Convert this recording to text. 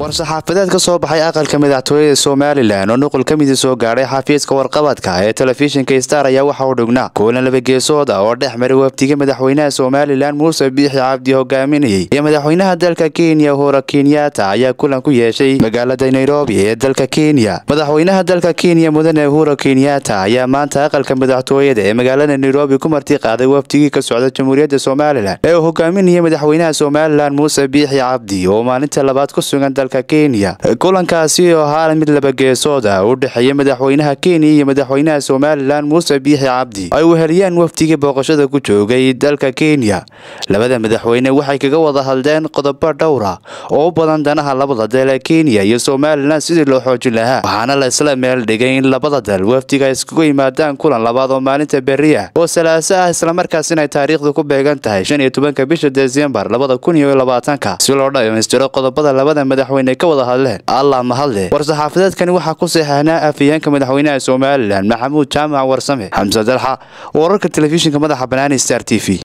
war-saxaafadeed ka soo baxay aqalka madaxtooyada somalilan oo nuqul ka midi soo gaadhay xafiiska warqabadka ee telefishinka star ayaa waxa uu dhignaa kulan laba geesood ah oo dhex maray wafdiga madaxweynaha somalilan muuse biixi cabdi hogaaminayey iyo madaxweynaha dalka kenya uhura kenyatta ayaa kulan ku yeeshay magaalada nairobi ee dalka kenya. Madaxweynaha dalka kenya mudane uhura kenyatta ayaa maanta aqalka madaxtooyada ee magaalada nairobi ku marti qaaday wafdigii ka socda jamhuuriyadda somalilan ee uu hogaaminayay madaxweynaha somalilan muuse biixi cabdi oo maalinta labaad ku sugan dalka kenya. Kulankaasi oo ahaa mid laba geesood ah u dhexeeya madaxweynaha kenya iyo madaxweynaha somalilan muuse biixi cabdi. Ay weheliyaan wafdigii booqashada ku joogay dalka kenya. Labada madaxweyne waxay kaga wada hadleen qodobo dhowra oo u badan danaha labada dal ee kenya iyo somalilan sidii loo xoojin lahaa. Waxaana la isla meel dhigay in labada dal wafdiga ay iskugu yimaadaan kulan labaad oo maalinta berri ah oo salaaso ah islamarkaas inay taariikhdu ku beegan tahay shan iyo tobanka bisha desembar labada kun iyo labaatanka si loo dhamaystiro qodobada labada madaxweyne ka wada hadleen. Allah mahadle war-saxaafadeedkani waxaa ku seexanaa afhayeenka madaxweynaha somalilan maxamuud jaamac warsame xamse dalxa wararka telefishinka madaxa banaani star t v